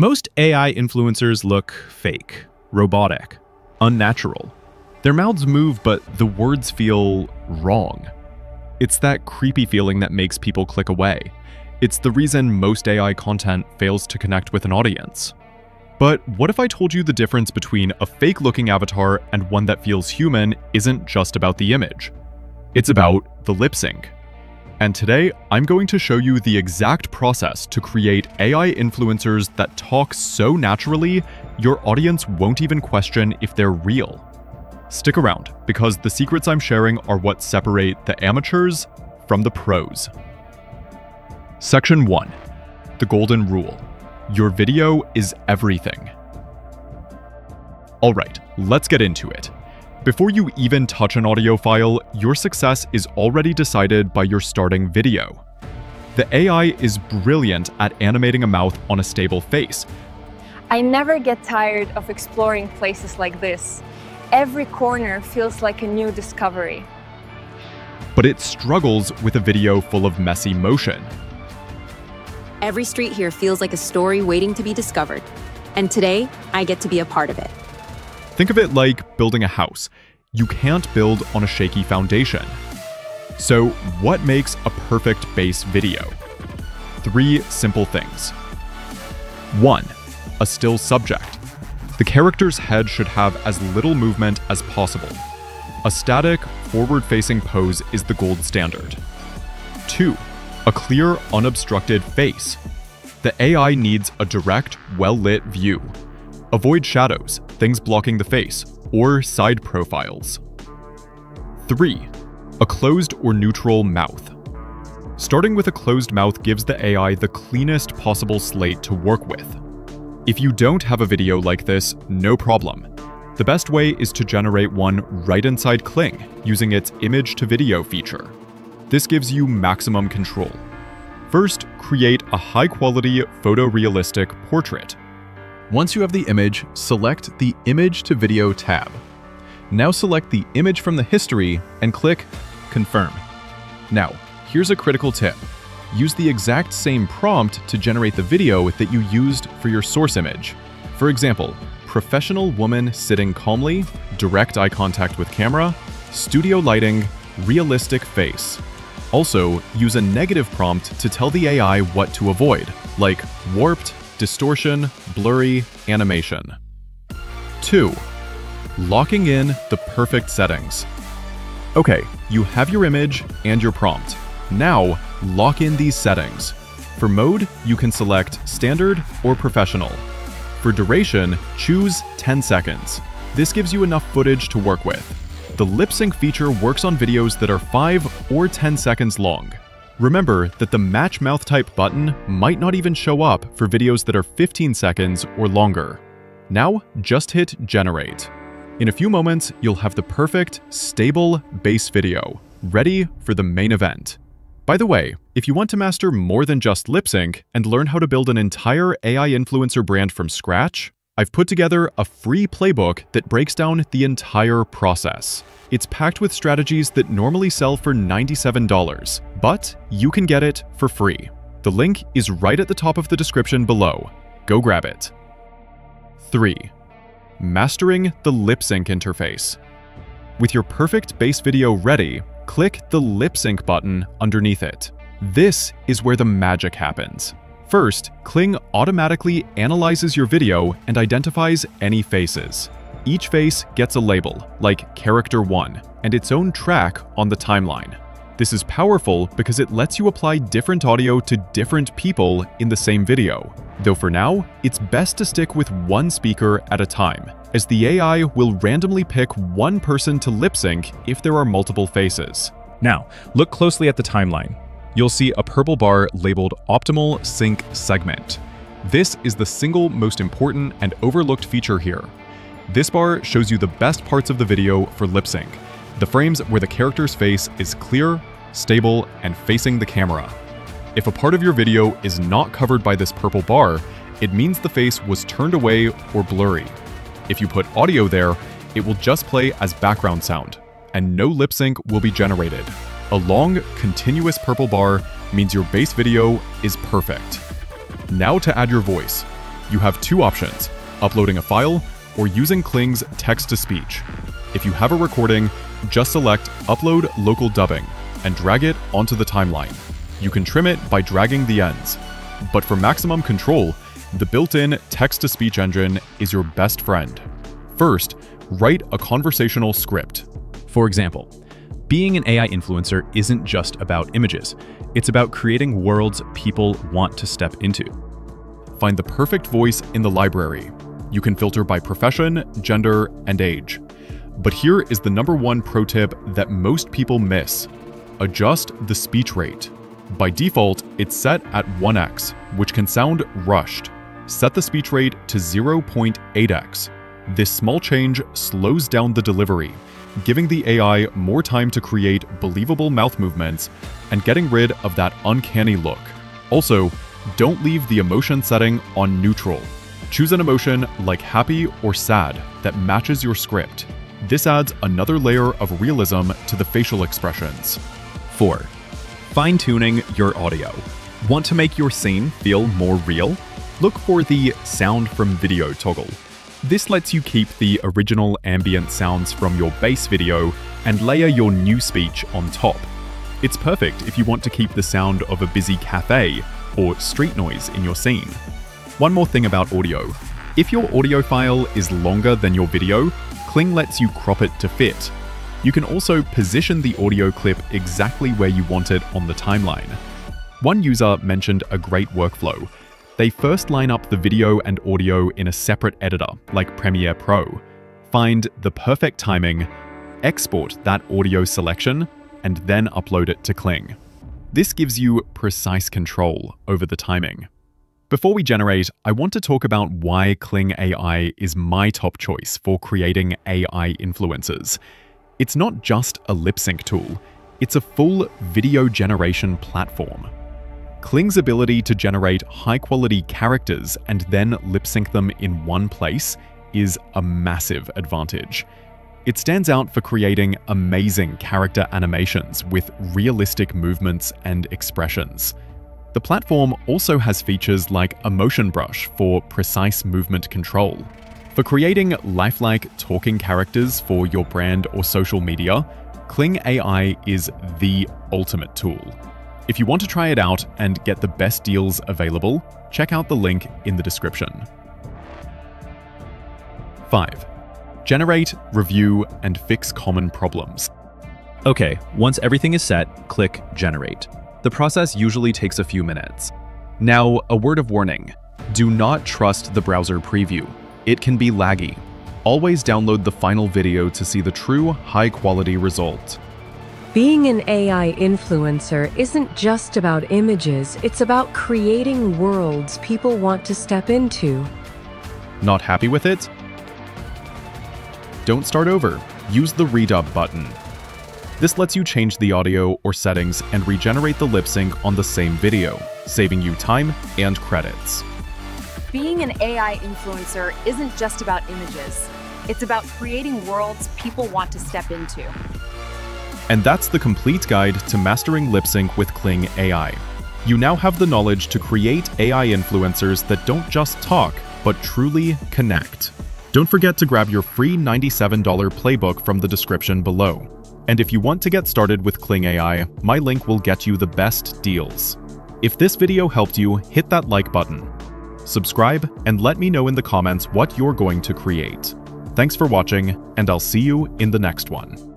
Most AI influencers look fake, robotic, unnatural. Their mouths move, but the words feel wrong. It's that creepy feeling that makes people click away. It's the reason most AI content fails to connect with an audience. But what if I told you the difference between a fake looking avatar and one that feels human isn't just about the image? It's about the lip sync. And today, I'm going to show you the exact process to create AI influencers that talk so naturally, your audience won't even question if they're real. Stick around, because the secrets I'm sharing are what separate the amateurs from the pros. Section 1 The Golden Rule Your video is everything. Alright, let's get into it. Before you even touch an audio file, your success is already decided by your starting video. The AI is brilliant at animating a mouth on a stable face. I never get tired of exploring places like this. Every corner feels like a new discovery. But it struggles with a video full of messy motion. Every street here feels like a story waiting to be discovered. And today, I get to be a part of it. Think of it like building a house. You can't build on a shaky foundation. So, what makes a perfect base video? Three simple things. 1. A still subject. The character's head should have as little movement as possible. A static, forward facing pose is the gold standard. 2. A clear, unobstructed face. The AI needs a direct, well lit view. Avoid shadows, things blocking the face, or side profiles. 3. A closed or neutral mouth. Starting with a closed mouth gives the AI the cleanest possible slate to work with. If you don't have a video like this, no problem. The best way is to generate one right inside Kling using its image to video feature. This gives you maximum control. First, create a high quality photorealistic portrait once you have the image, select the Image to Video tab. Now select the image from the history and click Confirm. Now, here's a critical tip. Use the exact same prompt to generate the video that you used for your source image. For example, professional woman sitting calmly, direct eye contact with camera, studio lighting, realistic face. Also, use a negative prompt to tell the AI what to avoid, like warped, distortion, blurry, animation. 2. Locking in the perfect settings. Okay, you have your image and your prompt. Now, lock in these settings. For mode, you can select Standard or Professional. For duration, choose 10 seconds. This gives you enough footage to work with. The lip sync feature works on videos that are 5 or 10 seconds long. Remember that the Match Mouth Type button might not even show up for videos that are 15 seconds or longer. Now, just hit Generate. In a few moments, you'll have the perfect, stable base video, ready for the main event. By the way, if you want to master more than just lip sync and learn how to build an entire AI influencer brand from scratch, I've put together a free playbook that breaks down the entire process. It's packed with strategies that normally sell for $97, but you can get it for free. The link is right at the top of the description below. Go grab it. 3. Mastering the lip sync interface. With your perfect base video ready, click the lip sync button underneath it. This is where the magic happens. First, Kling automatically analyzes your video and identifies any faces. Each face gets a label, like Character 1, and its own track on the timeline. This is powerful because it lets you apply different audio to different people in the same video. Though for now, it's best to stick with one speaker at a time, as the AI will randomly pick one person to lip sync if there are multiple faces. Now, look closely at the timeline you'll see a purple bar labeled Optimal Sync Segment. This is the single most important and overlooked feature here. This bar shows you the best parts of the video for lip sync, the frames where the character's face is clear, stable, and facing the camera. If a part of your video is not covered by this purple bar, it means the face was turned away or blurry. If you put audio there, it will just play as background sound, and no lip sync will be generated. A long, continuous purple bar means your base video is perfect. Now to add your voice. You have two options, uploading a file or using Kling's text-to-speech. If you have a recording, just select Upload Local Dubbing and drag it onto the timeline. You can trim it by dragging the ends. But for maximum control, the built-in text-to-speech engine is your best friend. First, write a conversational script. For example, being an AI influencer isn't just about images. It's about creating worlds people want to step into. Find the perfect voice in the library. You can filter by profession, gender, and age. But here is the number one pro tip that most people miss. Adjust the speech rate. By default, it's set at 1x, which can sound rushed. Set the speech rate to 0.8x. This small change slows down the delivery, giving the AI more time to create believable mouth movements and getting rid of that uncanny look. Also, don't leave the emotion setting on neutral. Choose an emotion like happy or sad that matches your script. This adds another layer of realism to the facial expressions. 4. Fine-tuning your audio. Want to make your scene feel more real? Look for the Sound from Video toggle. This lets you keep the original ambient sounds from your base video and layer your new speech on top. It's perfect if you want to keep the sound of a busy cafe or street noise in your scene. One more thing about audio. If your audio file is longer than your video, Kling lets you crop it to fit. You can also position the audio clip exactly where you want it on the timeline. One user mentioned a great workflow. They first line up the video and audio in a separate editor, like Premiere Pro. Find the perfect timing, export that audio selection, and then upload it to Kling. This gives you precise control over the timing. Before we generate, I want to talk about why Kling AI is my top choice for creating AI influencers. It's not just a lip sync tool, it's a full video generation platform. Kling's ability to generate high quality characters and then lip sync them in one place is a massive advantage. It stands out for creating amazing character animations with realistic movements and expressions. The platform also has features like a motion brush for precise movement control. For creating lifelike talking characters for your brand or social media, Kling AI is the ultimate tool. If you want to try it out and get the best deals available, check out the link in the description. 5. Generate, review, and fix common problems. Okay, once everything is set, click Generate. The process usually takes a few minutes. Now, a word of warning. Do not trust the browser preview. It can be laggy. Always download the final video to see the true high-quality result. Being an AI influencer isn't just about images, it's about creating worlds people want to step into. Not happy with it? Don't start over. Use the redub button. This lets you change the audio or settings and regenerate the lip sync on the same video, saving you time and credits. Being an AI influencer isn't just about images. It's about creating worlds people want to step into. And that's the complete guide to mastering lip sync with Kling AI. You now have the knowledge to create AI influencers that don't just talk, but truly connect. Don't forget to grab your free $97 playbook from the description below. And if you want to get started with Kling AI, my link will get you the best deals. If this video helped you, hit that like button. Subscribe and let me know in the comments what you're going to create. Thanks for watching, and I'll see you in the next one.